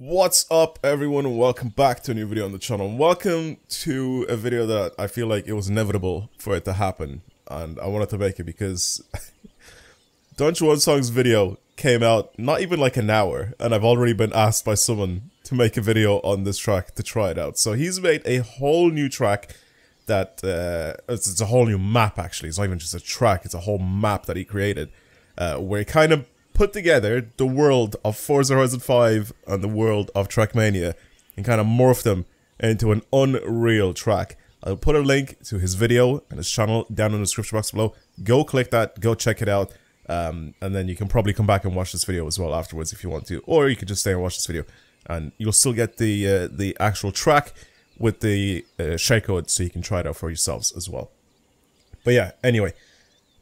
What's up everyone welcome back to a new video on the channel. Welcome to a video that I feel like it was inevitable for it to happen and I wanted to make it because Don Joewon Song's video came out not even like an hour and I've already been asked by someone to make a video on this track to try it out. So he's made a whole new track that uh, it's, it's a whole new map actually. It's not even just a track, it's a whole map that he created uh, where he kind of put together the world of Forza Horizon 5 and the world of Trackmania and kind of morph them into an unreal track. I'll put a link to his video and his channel down in the description box below. Go click that, go check it out, um, and then you can probably come back and watch this video as well afterwards if you want to, or you can just stay and watch this video, and you'll still get the uh, the actual track with the uh, share code, so you can try it out for yourselves as well. But yeah, anyway.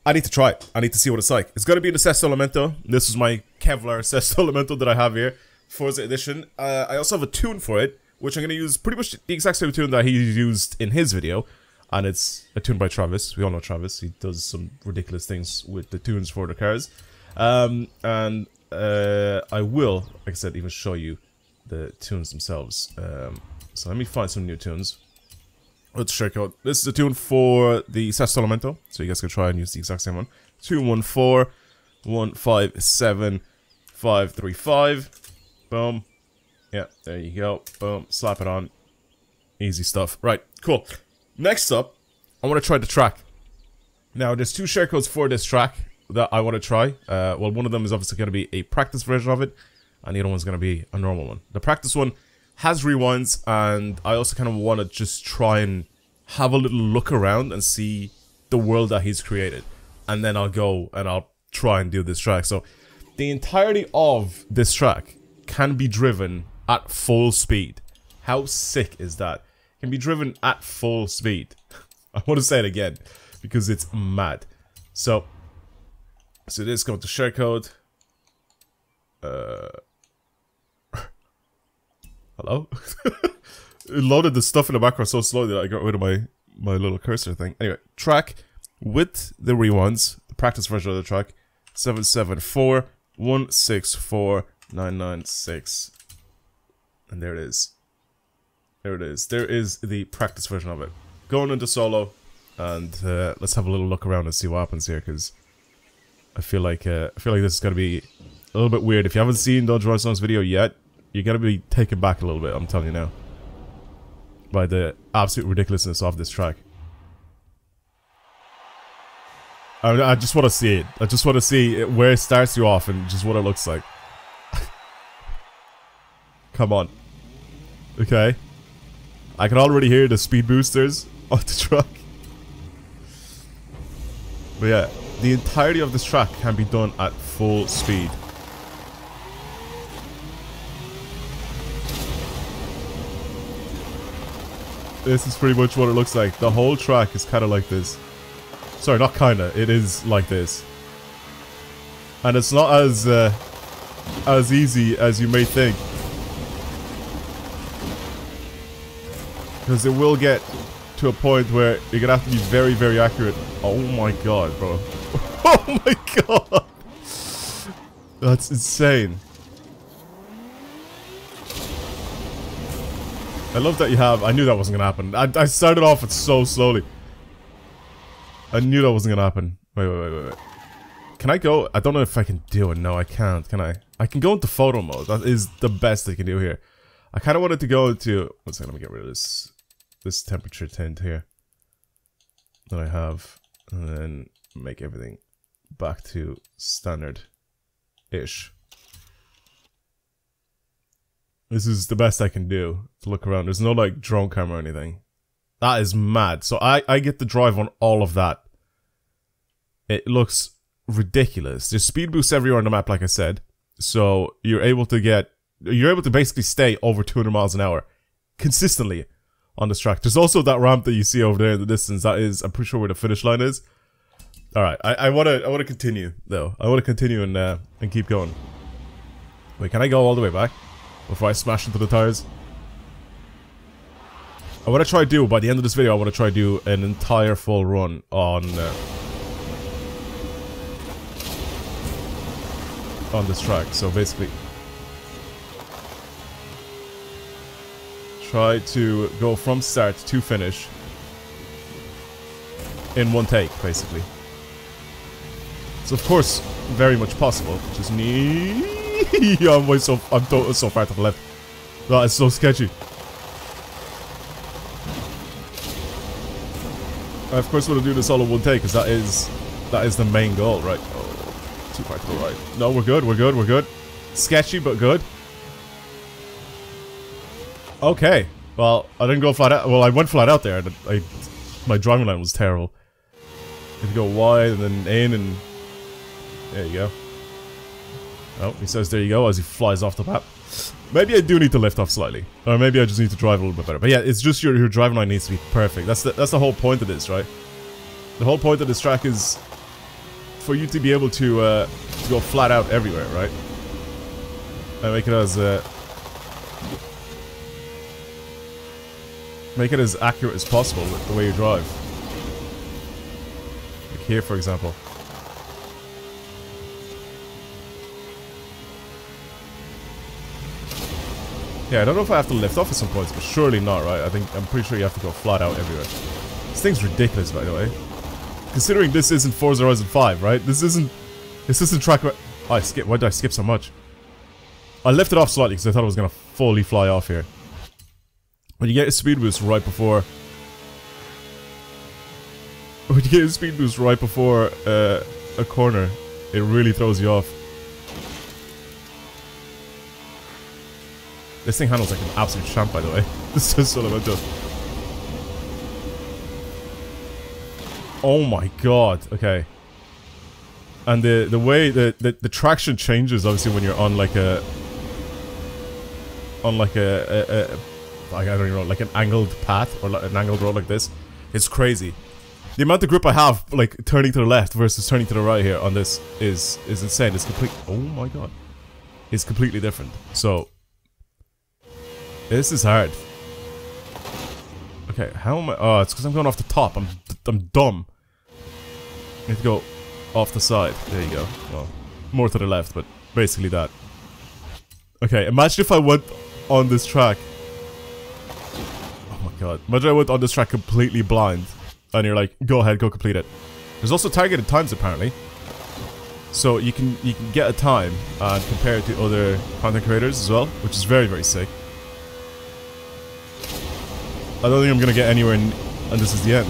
I need to try it. I need to see what it's like. It's going to be the Sesto Elemento. This is my Kevlar Sesto Elemento that I have here. Forza Edition. Uh, I also have a tune for it, which I'm going to use pretty much the exact same tune that he used in his video. And it's a tune by Travis. We all know Travis. He does some ridiculous things with the tunes for the cars. Um, and uh, I will, like I said, even show you the tunes themselves. Um, so let me find some new tunes. Let's check out. This is a tune for the Sesto so you guys can try and use the exact same one. 214 157 535. Boom. Yeah, there you go. Boom. Slap it on. Easy stuff. Right, cool. Next up, I want to try the track. Now, there's two share codes for this track that I want to try. Uh, well, one of them is obviously going to be a practice version of it, and the other one's going to be a normal one. The practice one has rewinds, and I also kind of want to just try and have a little look around and see the world that he's created. And then I'll go and I'll try and do this track. So the entirety of this track can be driven at full speed. How sick is that? Can be driven at full speed. I want to say it again because it's mad. So, so this go to share code. Uh, Hello? it loaded the stuff in the background so slowly that I got rid of my, my little cursor thing. Anyway, track with the rewinds, the practice version of the track, 774 996. And there it is. There it is. There is the practice version of it. Going into solo, and uh, let's have a little look around and see what happens here, because I feel like uh, I feel like this is gonna be a little bit weird. If you haven't seen Dodge Song's video yet, you're gonna be taken back a little bit, I'm telling you now. By the absolute ridiculousness of this track. I, I just want to see it. I just want to see it, where it starts you off and just what it looks like. Come on. Okay. I can already hear the speed boosters on the truck. But yeah, the entirety of this track can be done at full speed. This is pretty much what it looks like. The whole track is kind of like this. Sorry, not kinda. It is like this. And it's not as uh, as easy as you may think. Because it will get to a point where you're gonna have to be very, very accurate. Oh my god, bro. oh my god! That's insane. I love that you have... I knew that wasn't gonna happen. I, I started off it so slowly. I knew that wasn't gonna happen. Wait, wait, wait, wait, wait. Can I go? I don't know if I can do it. No, I can't. Can I? I can go into photo mode. That is the best I can do here. I kind of wanted to go into... One second, let me get rid of this, this temperature tint here. That I have. And then make everything back to standard-ish. This is the best I can do to look around. There's no like drone camera or anything. That is mad. So I, I get the drive on all of that. It looks ridiculous. There's speed boosts everywhere on the map, like I said. So you're able to get, you're able to basically stay over 200 miles an hour consistently on this track. There's also that ramp that you see over there in the distance. That is, I'm pretty sure where the finish line is. All right, I, I wanna, I wanna continue though. I wanna continue and uh, and keep going. Wait, can I go all the way back? Before I smash into the tires. I want to try to do, by the end of this video, I want to try to do an entire full run on... Uh, on this track, so basically... try to go from start to finish in one take, basically. It's of course very much possible. Just me. I'm way so I'm so, so far to the left. That is so sketchy. I of course want to do this all in one take because that is that is the main goal, right? Oh, too far to the right. No, we're good. We're good. We're good. Sketchy but good. Okay. Well, I didn't go flat out. Well, I went flat out there. I, my driving line was terrible. If you go wide and then in and there you go. Oh, he says there you go as he flies off the map. Maybe I do need to lift off slightly. Or maybe I just need to drive a little bit better. But yeah, it's just your, your driving line needs to be perfect. That's the, that's the whole point of this, right? The whole point of this track is for you to be able to, uh, to go flat out everywhere, right? And make it as, uh, make it as accurate as possible with the way you drive. Like here, for example. Yeah, I don't know if I have to lift off at some points, but surely not, right? I think, I'm pretty sure you have to go flat out everywhere. This thing's ridiculous, by the way. Considering this isn't Forza Horizon 5, right? This isn't, this isn't track oh, I skip, why did I skip so much? I lifted off slightly because I thought it was going to fully fly off here. When you get a speed boost right before... When you get a speed boost right before uh, a corner, it really throws you off. This thing handles like an absolute champ, by the way. This is all about to. Oh my god. Okay. And the the way the, the the traction changes obviously when you're on like a on like a, a, a like I don't even know like an angled path or like an angled road like this. It's crazy. The amount of grip I have like turning to the left versus turning to the right here on this is is insane. It's complete. Oh my god. It's completely different. So this is hard. Okay, how am I? Oh, it's because I'm going off the top. I'm I'm dumb. I need to go off the side. There you go. Well, more to the left, but basically that. Okay, imagine if I went on this track. Oh my god. Imagine I went on this track completely blind. And you're like, go ahead, go complete it. There's also targeted times apparently. So you can you can get a time and compare it to other content creators as well, which is very, very sick. I don't think I'm gonna get anywhere in, and this is the end.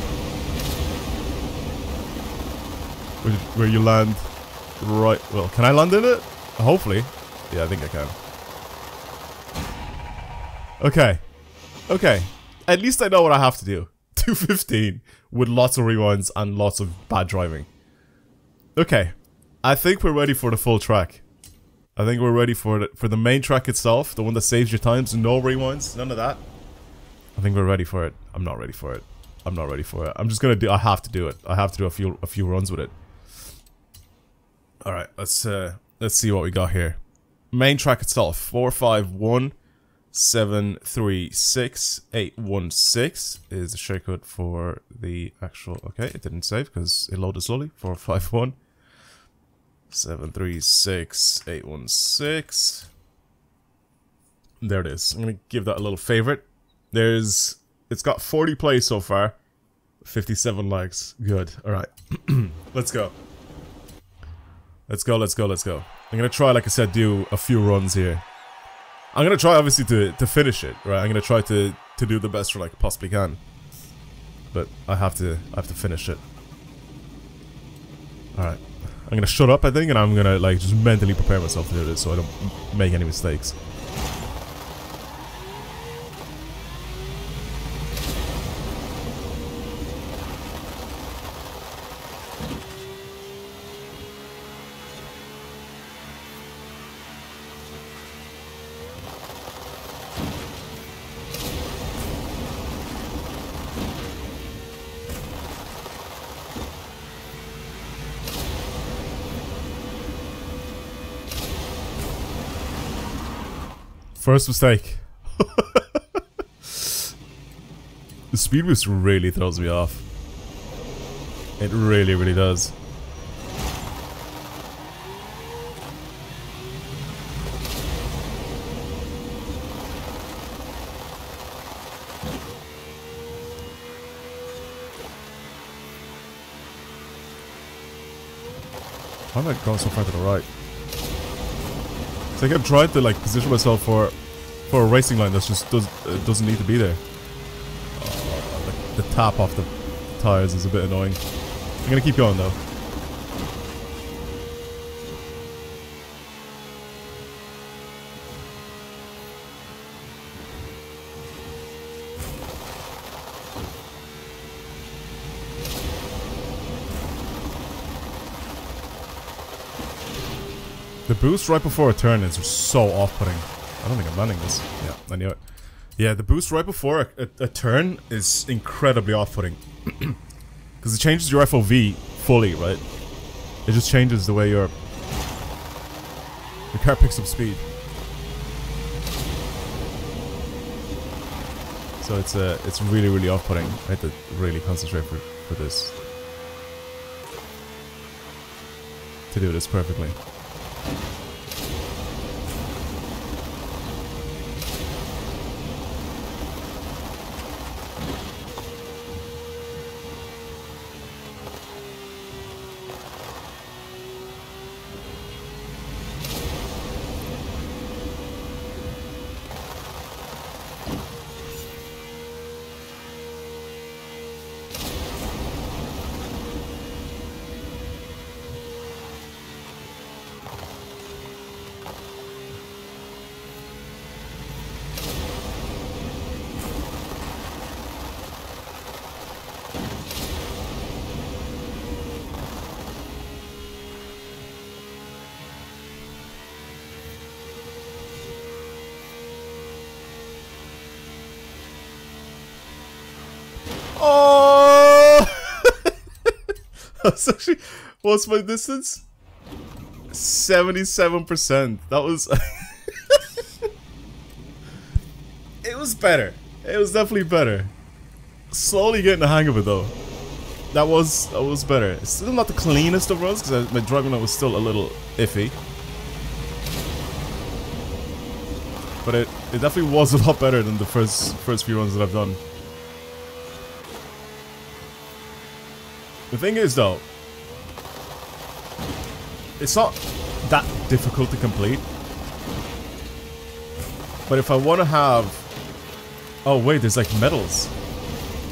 Where, where you land right, well, can I land in it? Hopefully. Yeah, I think I can. Okay. Okay. At least I know what I have to do. 215 with lots of rewinds and lots of bad driving. Okay. I think we're ready for the full track. I think we're ready for the, for the main track itself, the one that saves your times, no rewinds, none of that. I think we're ready for it. I'm not ready for it. I'm not ready for it. I'm just gonna do. I have to do it. I have to do a few a few runs with it. All right, let's uh let's see what we got here. Main track itself: four five one seven three six eight one six is the shortcut for the actual. Okay, it didn't save because it loaded slowly. Four five one seven three six eight one six. There it is. I'm gonna give that a little favorite. There's, it's got 40 plays so far. 57 likes. Good. Alright. let's go. Let's go, let's go, let's go. I'm gonna try, like I said, do a few runs here. I'm gonna try, obviously, to, to finish it, right? I'm gonna try to, to do the best for, like, possibly can. But I have to, I have to finish it. Alright. I'm gonna shut up, I think, and I'm gonna, like, just mentally prepare myself to do this so I don't make any mistakes. First mistake. the speed boost really throws me off. It really, really does. Why am I going so far to the right? So I kept trying to like position myself for for a racing line that just does uh, doesn't need to be there. Oh, the, the tap off the tires is a bit annoying. I'm gonna keep going though. The boost right before a turn is so off-putting. I don't think I'm landing this. Yeah, I knew it. Yeah, the boost right before a, a, a turn is incredibly off-putting. Because it changes your FOV fully, right? It just changes the way your... Your car picks up speed. So it's uh, it's really, really off-putting. I had to really concentrate for, for this. To do this perfectly. What's my distance? 77%. That was... it was better. It was definitely better. Slowly getting the hang of it though. That was that was better. Still not the cleanest of runs because my driving was still a little iffy. But it, it definitely was a lot better than the first first few runs that I've done. The thing is though, it's not that difficult to complete. But if I want to have... Oh wait, there's like medals.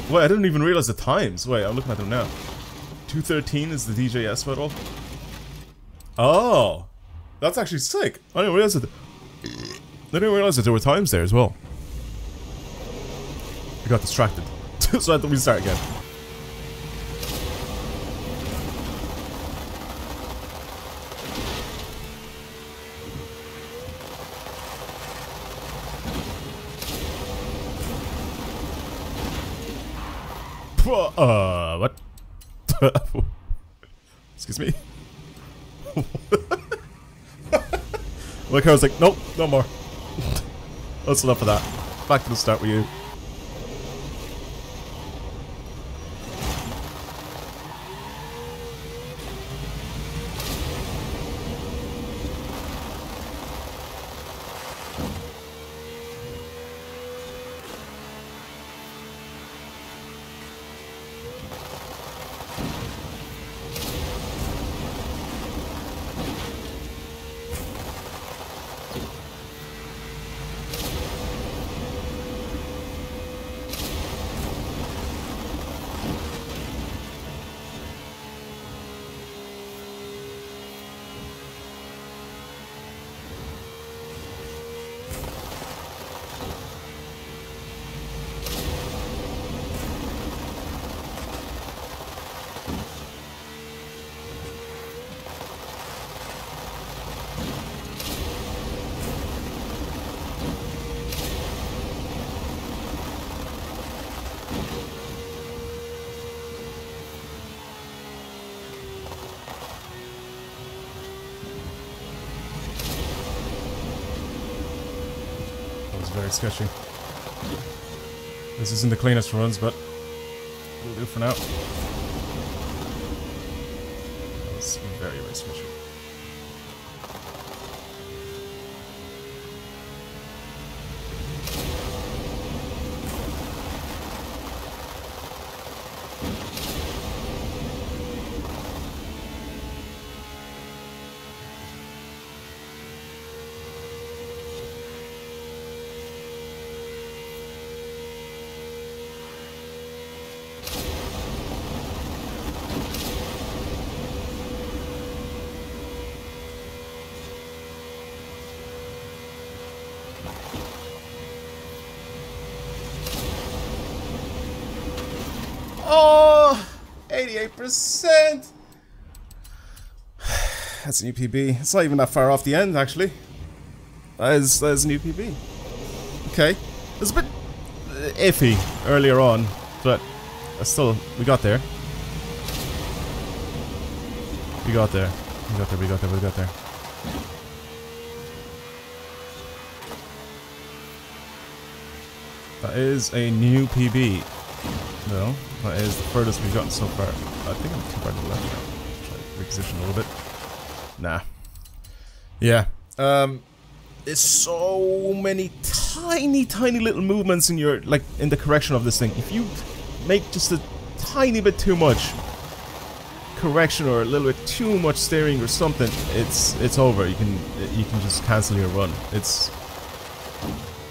Wait, I didn't even realize the times. Wait, I'm looking at them now. 213 is the DJS medal. Oh, that's actually sick. I didn't realize that. I didn't realize that there were times there as well. I got distracted, so I had to restart again. Uh, what? Excuse me? Look, I was like, nope, no more. That's enough of that. Back to the start with you. Very sketchy. This isn't the cleanest runs, but we'll do for now. It's very, very sketchy. Oh, 88%. That's an UPB. It's not even that far off the end, actually. That is, that is an UPB. Okay. It's a bit uh, iffy earlier on, but still, we got there. We got there. We got there, we got there, we got there. That is a new PB. No, that is the furthest we've gotten so far. I think I'm too far to the left now. Try to reposition a little bit. Nah. Yeah. Um, there's so many tiny, tiny little movements in your, like, in the correction of this thing. If you make just a tiny bit too much correction or a little bit too much steering or something, it's it's over. You can you can just cancel your run. It's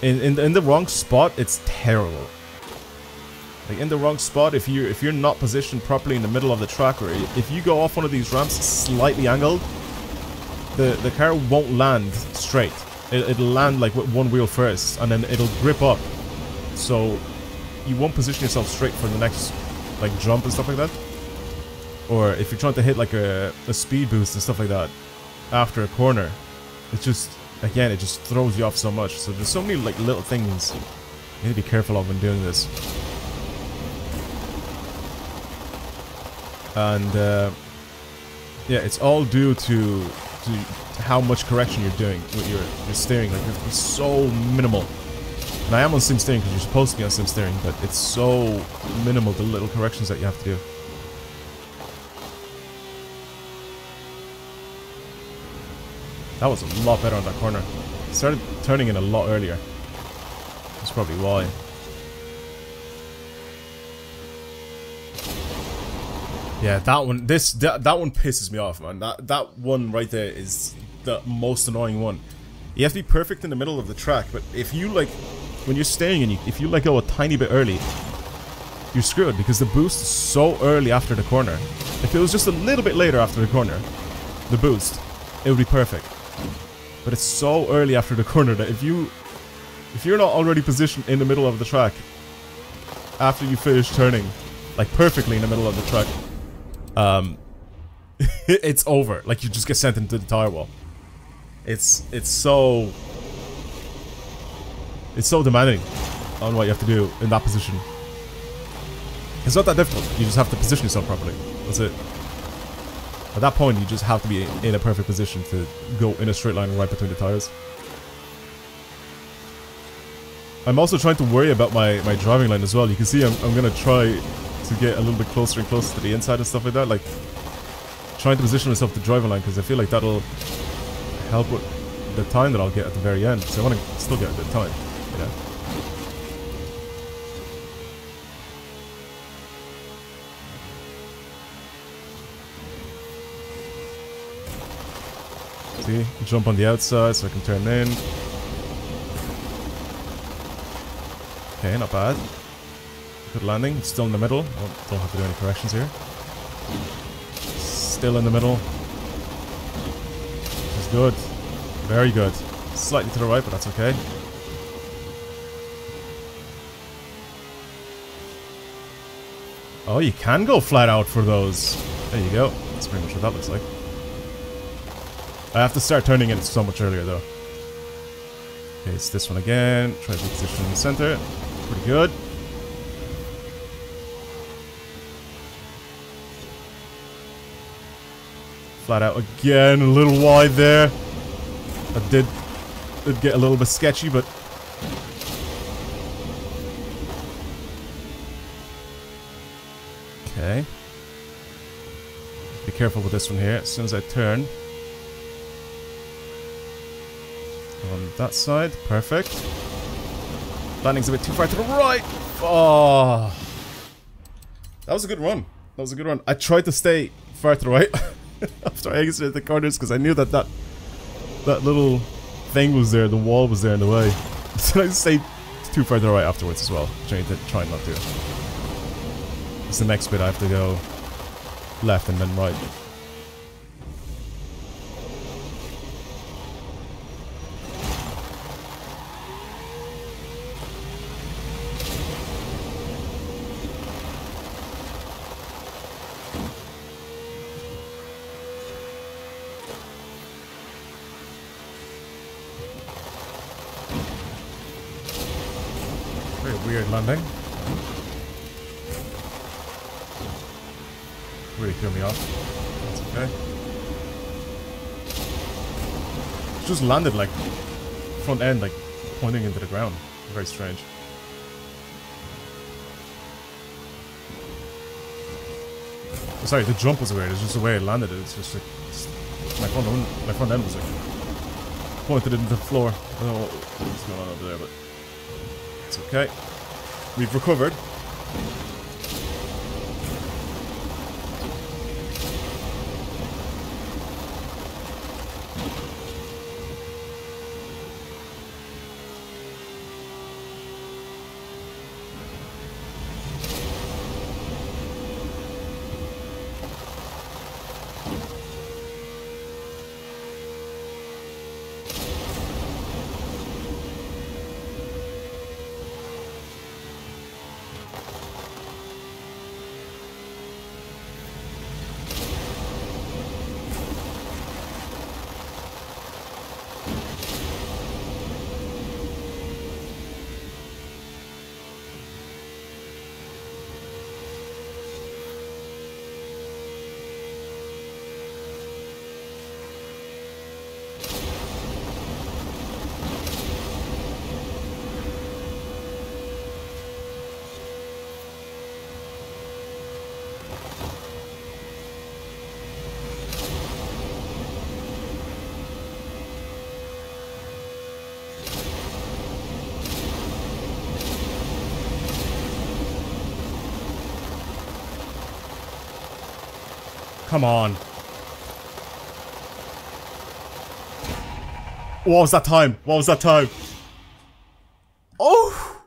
in in in the wrong spot. It's terrible. Like in the wrong spot, if you if you're not positioned properly in the middle of the track, or if you go off one of these ramps slightly angled, the the car won't land straight. It, it'll land like with one wheel first, and then it'll grip up. So you won't position yourself straight for the next like jump and stuff like that. Or if you're trying to hit like a, a speed boost and stuff like that after a corner, it's just again it just throws you off so much. So there's so many like little things you need to be careful of when doing this. And uh, yeah, it's all due to to how much correction you're doing with your your steering. Like it's so minimal. And I am on sim steering because you're supposed to be on sim steering, but it's so minimal the little corrections that you have to do. That was a lot better on that corner. Started turning in a lot earlier. That's probably why. Yeah, that one. This that, that one pisses me off, man. That that one right there is the most annoying one. You have to be perfect in the middle of the track, but if you like, when you're staying and you, if you let go a tiny bit early, you're screwed because the boost is so early after the corner. If it was just a little bit later after the corner, the boost, it would be perfect. But it's so early after the corner that if you if you're not already positioned in the middle of the track after you finish turning like perfectly in the middle of the track um it's over. Like you just get sent into the tire wall. It's it's so it's so demanding on what you have to do in that position. It's not that difficult. You just have to position yourself properly. That's it. At that point, you just have to be in a perfect position to go in a straight line right between the tires. I'm also trying to worry about my, my driving line as well. You can see I'm, I'm going to try to get a little bit closer and closer to the inside and stuff like that. Like, trying to position myself to driving line because I feel like that'll help with the time that I'll get at the very end. So I want to still get a good time, you know. See? Jump on the outside so I can turn in. Okay, not bad. Good landing. Still in the middle. Oh, don't have to do any corrections here. Still in the middle. It's good. Very good. Slightly to the right, but that's okay. Oh, you can go flat out for those. There you go. That's pretty much what that looks like. I have to start turning it so much earlier though. Okay, it's this one again. Try to position in the center. Pretty good. Flat out again, a little wide there. I did, did get a little bit sketchy, but... Okay. Be careful with this one here. As soon as I turn, on that side. Perfect. Landing's a bit too far to the right. Oh. That was a good run. That was a good run. I tried to stay far to the right after I exited the corners because I knew that, that that little thing was there, the wall was there in the way. So I stayed too far to the right afterwards as well. Trying to try not to. It's the next bit I have to go left and then right. Weird landing. Really threw me off. That's okay. Just landed like front end like pointing into the ground. Very strange. Sorry, the jump was weird. It's just the way it landed. It's just like it's, my front end, my front end was like pointed into the floor. I don't know what's going on over there, but it's okay. We've recovered. Come on. What was that time? What was that time? Oh!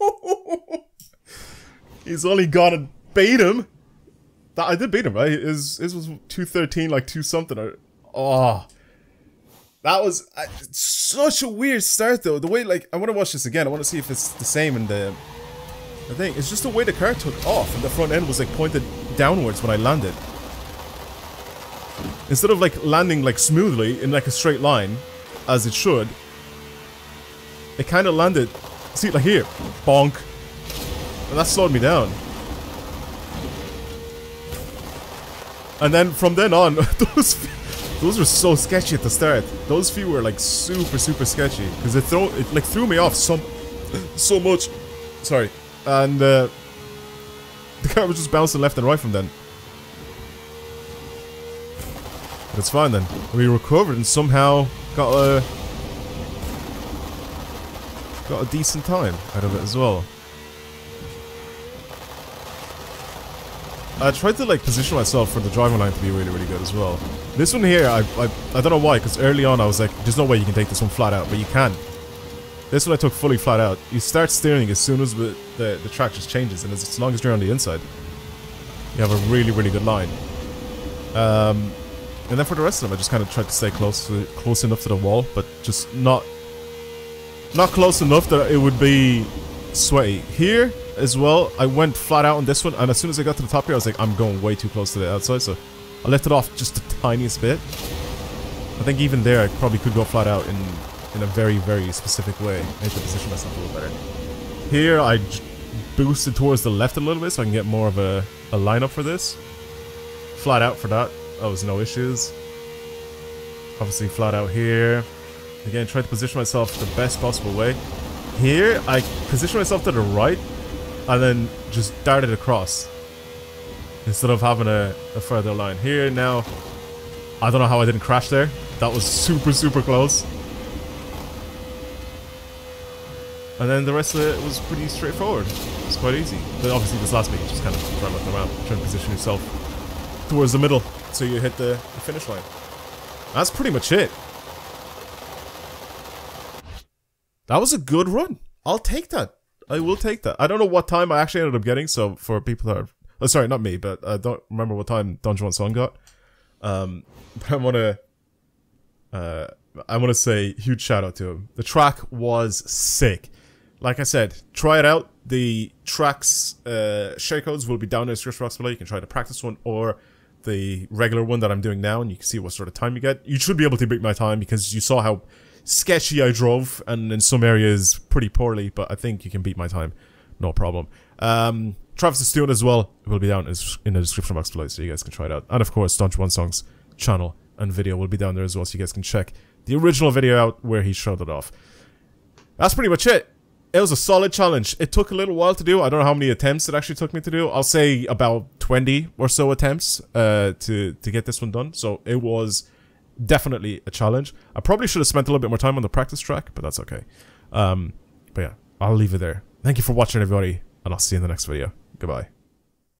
He's only to beat him. That, I did beat him, right? His, his was 213, like 2 something. Oh. That was uh, such a weird start, though. The way, like, I want to watch this again. I want to see if it's the same in the, the thing. It's just the way the car took off, and the front end was, like, pointed downwards when I landed. Instead of like landing like smoothly in like a straight line, as it should, it kind of landed, see like here, bonk, and that slowed me down. And then from then on, those those were so sketchy at the start. Those few were like super super sketchy because it throw it like threw me off so so much. Sorry, and uh, the car was just bouncing left and right from then. It's fine then. We recovered and somehow got a got a decent time out of it as well. I tried to like position myself for the driving line to be really really good as well. This one here, I I, I don't know why, because early on I was like, there's no way you can take this one flat out, but you can. This one I took fully flat out. You start steering as soon as the, the, the track just changes, and as, as long as you're on the inside, you have a really really good line. Um, and then for the rest of them, I just kind of tried to stay close to, close enough to the wall, but just not not close enough that it would be sweaty. Here as well, I went flat out on this one, and as soon as I got to the top here, I was like, I'm going way too close to the outside, so I left it off just the tiniest bit. I think even there, I probably could go flat out in in a very, very specific way. I need to position myself a little better. Here, I boosted towards the left a little bit so I can get more of a, a lineup for this. Flat out for that. Oh, that was no issues. Obviously flat out here. Again, try to position myself the best possible way. Here, I position myself to the right and then just darted across. Instead of having a, a further line. Here, now, I don't know how I didn't crash there. That was super, super close. And then the rest of it was pretty straightforward. It's quite easy. But obviously this last bit, you just kind of try looking around, try to position yourself towards the middle so you hit the, finish line. That's pretty much it. That was a good run. I'll take that. I will take that. I don't know what time I actually ended up getting, so for people that are... Oh, sorry, not me, but I don't remember what time Don Joewon Song got. Um, but I want to... Uh, I want to say huge shout out to him. The track was sick. Like I said, try it out. The track's uh, share codes will be down in the description box below. You can try the practice one or the regular one that I'm doing now, and you can see what sort of time you get. You should be able to beat my time because you saw how sketchy I drove, and in some areas pretty poorly, but I think you can beat my time, no problem. Um, Travis is doing as well. Will be down in the description box below, so you guys can try it out. And of course, Don Joewon Song's channel and video will be down there as well, so you guys can check the original video out where he showed it off. That's pretty much it. It was a solid challenge. It took a little while to do. I don't know how many attempts it actually took me to do. I'll say about 20 or so attempts uh, to, to get this one done. So it was definitely a challenge. I probably should have spent a little bit more time on the practice track, but that's okay. Um, but yeah, I'll leave it there. Thank you for watching, everybody, and I'll see you in the next video. Goodbye.